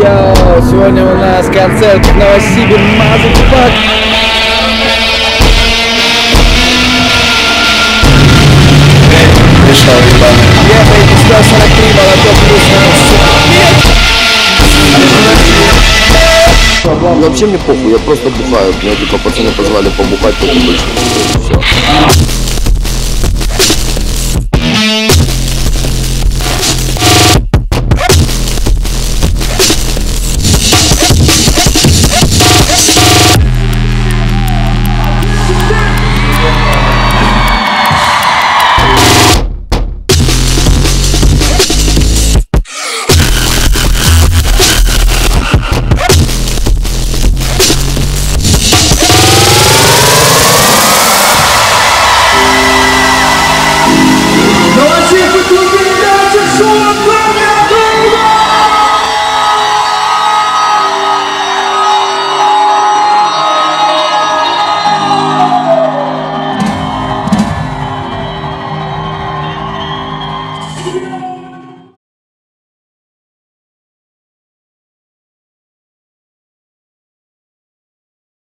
Йоу, сегодня у нас концерт в Новосибе Мазуфак. Пришел, ебаный. Я боюсь 143 молоток плюс Вообще мне похуй, я просто бухаю. Меня типа пацаны позвали побухать, потом больше. Все.